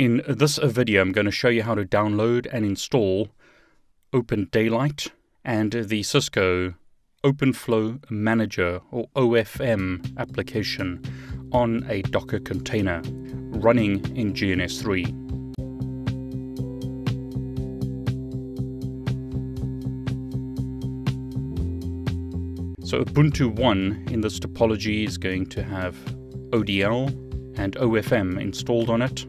In this video, I'm going to show you how to download and install Open Daylight and the Cisco OpenFlow Manager or OFM application on a Docker container running in GNS3. So Ubuntu 1 in this topology is going to have ODL and OFM installed on it.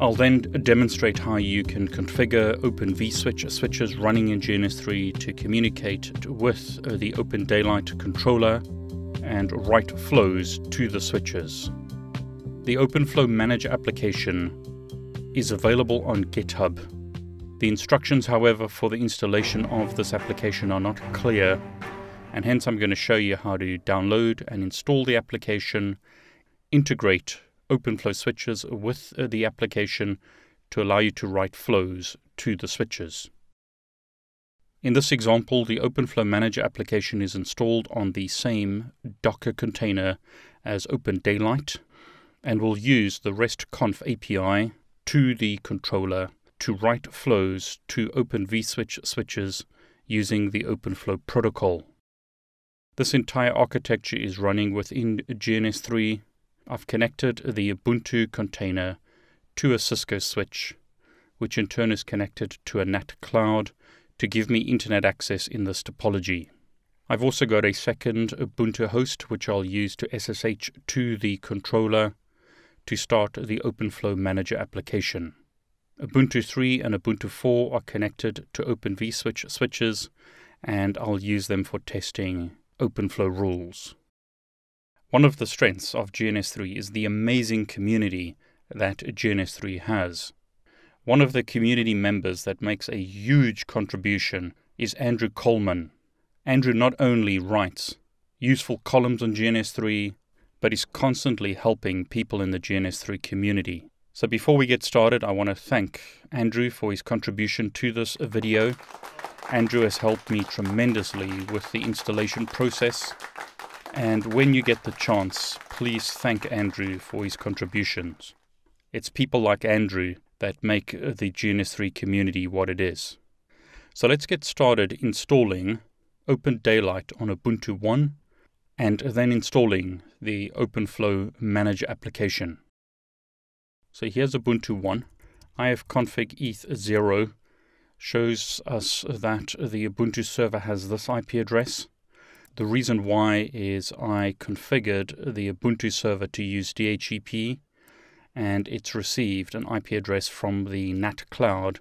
I'll then demonstrate how you can configure Open vSwitch switches running in GNS3 to communicate with uh, the Open Daylight controller and write flows to the switches. The OpenFlow Manager application is available on GitHub. The instructions, however, for the installation of this application are not clear, and hence I'm going to show you how to download and install the application, integrate OpenFlow switches with uh, the application to allow you to write flows to the switches. In this example, the OpenFlow Manager application is installed on the same Docker container as Open Daylight and will use the REST-conf API to the controller to write flows to Open vSwitch switches using the OpenFlow protocol. This entire architecture is running within GNS3 I've connected the Ubuntu container to a Cisco switch, which in turn is connected to a NAT cloud to give me internet access in this topology. I've also got a second Ubuntu host which I'll use to SSH to the controller to start the OpenFlow Manager application. Ubuntu 3 and Ubuntu 4 are connected to Open vSwitch switches and I'll use them for testing OpenFlow rules. One of the strengths of GNS3 is the amazing community that GNS3 has. One of the community members that makes a huge contribution is Andrew Coleman. Andrew not only writes useful columns on GNS3, but is constantly helping people in the GNS3 community. So before we get started, I want to thank Andrew for his contribution to this video. Andrew has helped me tremendously with the installation process and when you get the chance, please thank Andrew for his contributions. It's people like Andrew that make uh, the GNS3 community what it is. So let's get started installing Open Daylight on Ubuntu 1 and then installing the OpenFlow Manager application. So here's Ubuntu 1. ifconfig eth0 shows us that the Ubuntu server has this IP address the reason why is I configured the Ubuntu server to use DHCP and it's received an IP address from the NAT cloud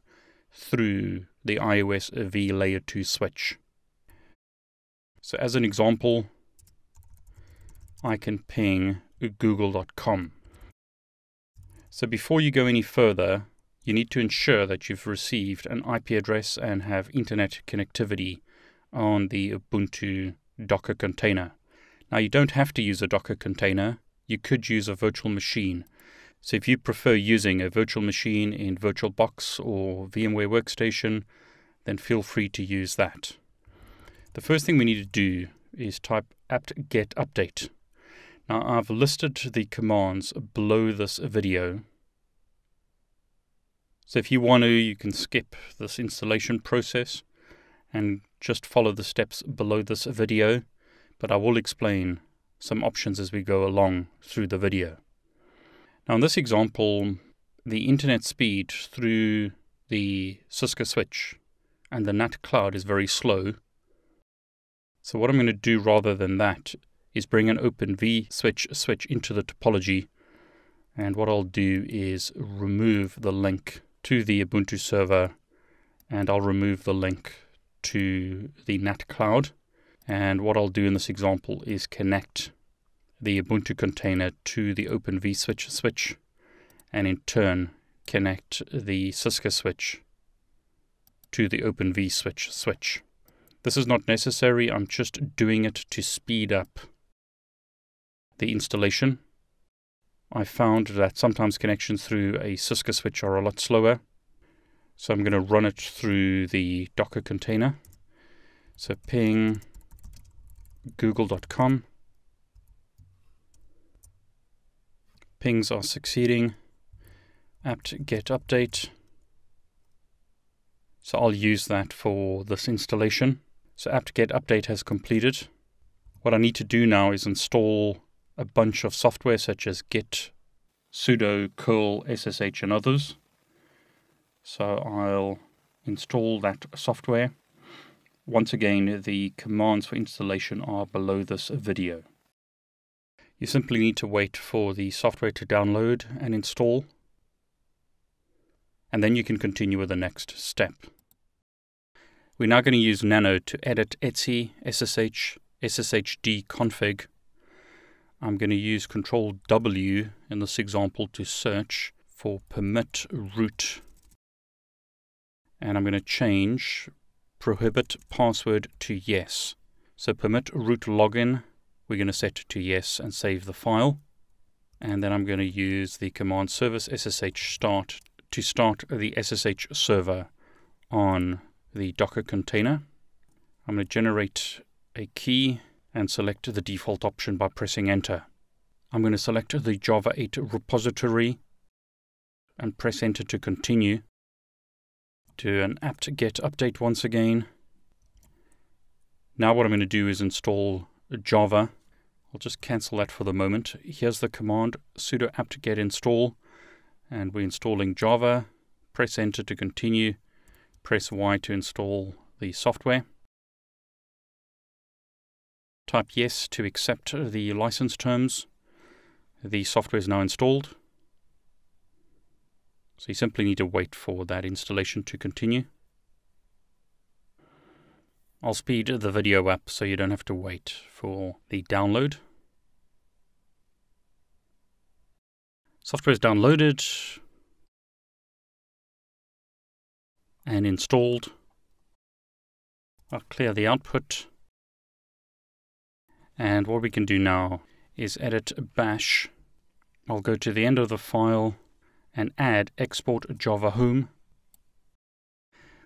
through the IOS V layer 2 switch. So as an example, I can ping google.com. So before you go any further, you need to ensure that you've received an IP address and have internet connectivity on the Ubuntu Docker container. Now you don't have to use a Docker container, you could use a virtual machine. So if you prefer using a virtual machine in VirtualBox or VMware Workstation, then feel free to use that. The first thing we need to do is type apt-get update. Now I've listed the commands below this video. So if you want to, you can skip this installation process and just follow the steps below this video, but I will explain some options as we go along through the video. Now in this example, the internet speed through the Cisco switch and the NAT cloud is very slow. So what I'm going to do rather than that is bring an open vSwitch switch into the topology. And what I'll do is remove the link to the Ubuntu server and I'll remove the link to the NAT cloud. And what I'll do in this example is connect the Ubuntu container to the Open vSwitch switch, and in turn connect the Cisco switch to the Open vSwitch switch. This is not necessary, I'm just doing it to speed up the installation. I found that sometimes connections through a Cisco switch are a lot slower, so I'm going to run it through the Docker container. So ping google.com. Pings are succeeding. apt get update. So I'll use that for this installation. So apt get update has completed. What I need to do now is install a bunch of software such as git, sudo, curl, ssh and others. So I'll install that software. Once again, the commands for installation are below this video. You simply need to wait for the software to download and install, and then you can continue with the next step. We're now going to use Nano to edit etc ssh sshd config. I'm going to use Control W in this example to search for permit root. And I'm going to change prohibit password to yes. So permit root login, we're going to set to yes and save the file. And then I'm going to use the command service ssh start to start the SSH server on the Docker container. I'm going to generate a key and select the default option by pressing enter. I'm going to select the Java 8 repository and press enter to continue. Do an apt get update once again. Now what I'm going to do is install Java. I'll just cancel that for the moment. Here's the command sudo apt get install and we're installing Java. Press enter to continue. Press Y to install the software. Type yes to accept the license terms. The software is now installed. So you simply need to wait for that installation to continue. I'll speed the video up so you don't have to wait for the download. Software is downloaded and installed. I'll clear the output. And what we can do now is edit bash. I'll go to the end of the file and add export java home.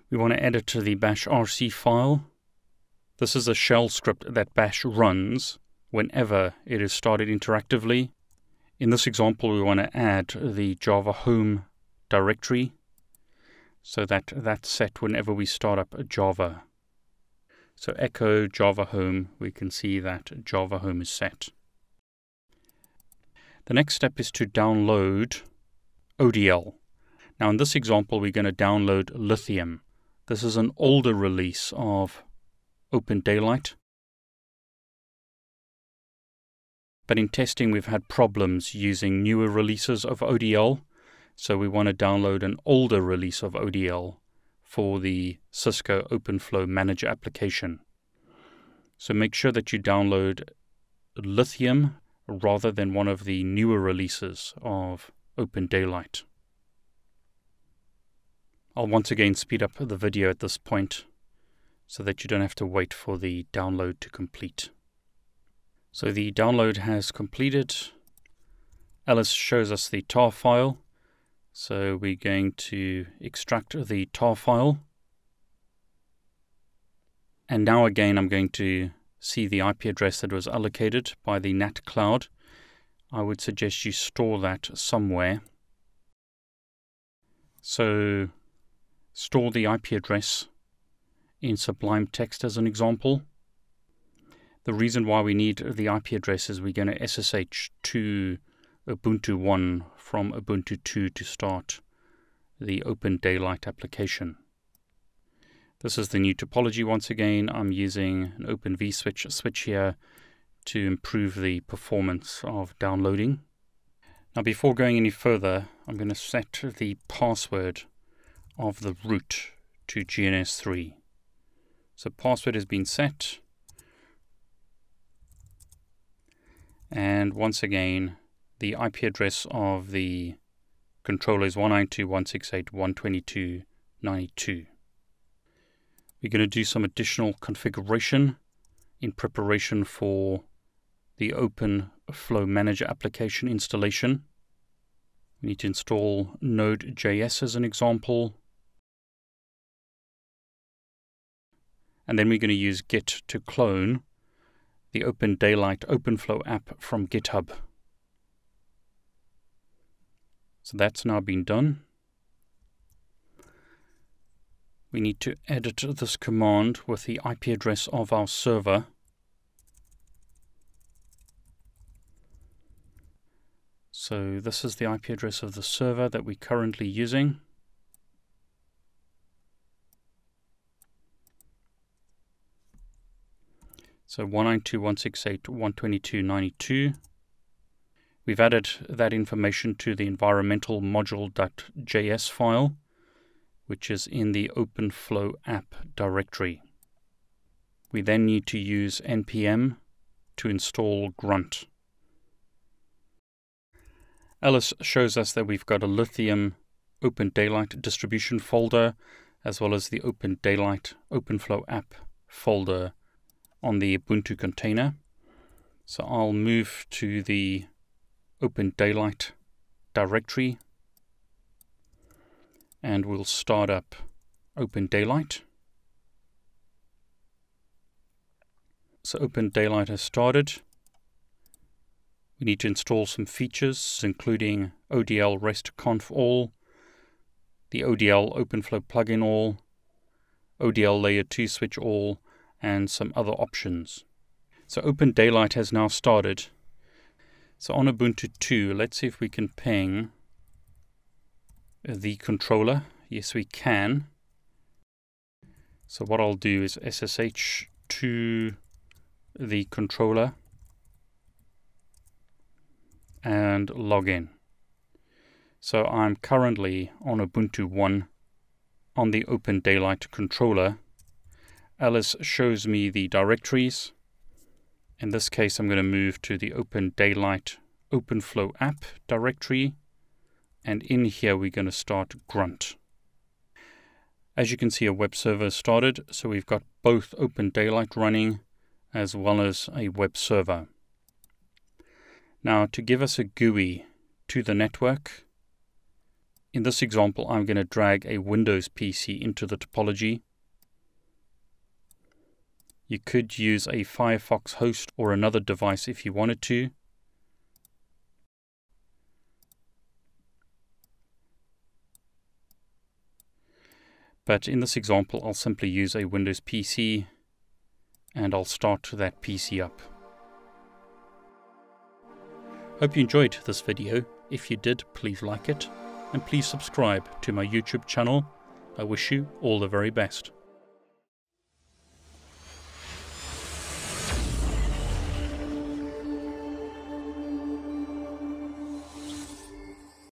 We want to add it to the bash rc file. This is a shell script that bash runs whenever it is started interactively in this example, we want to add the Java home directory so that that's set whenever we start up Java. So echo Java home, we can see that Java home is set. The next step is to download ODL. Now in this example, we're going to download Lithium. This is an older release of Open Daylight. But in testing, we've had problems using newer releases of ODL. So we want to download an older release of ODL for the Cisco OpenFlow Manager application. So make sure that you download Lithium rather than one of the newer releases of Open Daylight. I'll once again speed up the video at this point so that you don't have to wait for the download to complete. So the download has completed. ls shows us the tar file. So we're going to extract the tar file. And now again, I'm going to see the IP address that was allocated by the NAT cloud. I would suggest you store that somewhere. So store the IP address in Sublime Text as an example. The reason why we need the IP address is we're going to SSH to Ubuntu 1 from Ubuntu 2 to start the Open Daylight application. This is the new topology once again. I'm using an Open vSwitch switch here to improve the performance of downloading. Now before going any further, I'm going to set the password of the root to GNS3. So password has been set. And once again, the IP address of the controller is 192.168.122.92. We're going to do some additional configuration in preparation for the Open Flow Manager application installation. We need to install Node.js as an example. And then we're going to use git to clone the Open Daylight OpenFlow app from GitHub. So that's now been done. We need to edit this command with the IP address of our server. So this is the IP address of the server that we're currently using. So 192.168.122.92. We've added that information to the environmental module.js file, which is in the OpenFlow app directory. We then need to use npm to install Grunt. Alice shows us that we've got a Lithium Open Daylight distribution folder, as well as the Open Daylight OpenFlow app folder on the Ubuntu container. So I'll move to the Open Daylight directory and we'll start up Open Daylight. So Open Daylight has started. We need to install some features, including ODL REST conf all, the ODL OpenFlow plugin all, ODL layer 2 switch all, and some other options. So Open Daylight has now started. So on Ubuntu 2, let's see if we can ping the controller. Yes, we can. So what I'll do is SSH to the controller and log in. So I'm currently on Ubuntu 1 on the Open Daylight controller. ls shows me the directories in this case, I'm going to move to the Open Daylight OpenFlow app directory. And in here, we're going to start Grunt. As you can see, a web server started. So we've got both Open Daylight running as well as a web server. Now, to give us a GUI to the network, in this example, I'm going to drag a Windows PC into the topology. You could use a Firefox host or another device if you wanted to. But in this example, I'll simply use a Windows PC and I'll start that PC up. Hope you enjoyed this video. If you did, please like it and please subscribe to my YouTube channel. I wish you all the very best.